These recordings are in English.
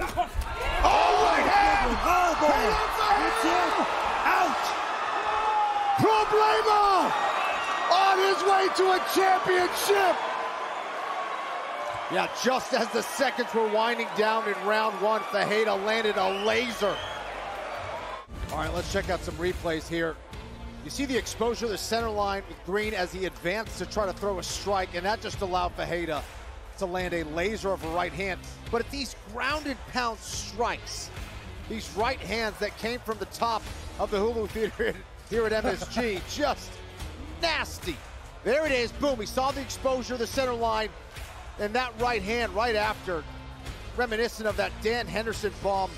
Oh, my hand! Oh, boy. It's in. Out. Problema on his way to a championship. Yeah, just as the seconds were winding down in round one, Ferreira landed a laser. All right, let's check out some replays here. You see the exposure of the center line with Greene as he advanced to try to throw a strike, and that just allowed Ferreira to land a laser of a right hand. But at these ground and pound strikes, these right hands that came from the top of the Hulu Theater here at MSG, just nasty. There it is, boom, he saw the exposure of the center line, and that right hand right after, reminiscent of that Dan Henderson bomb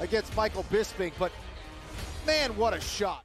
against Michael Bisping. But man, what a shot.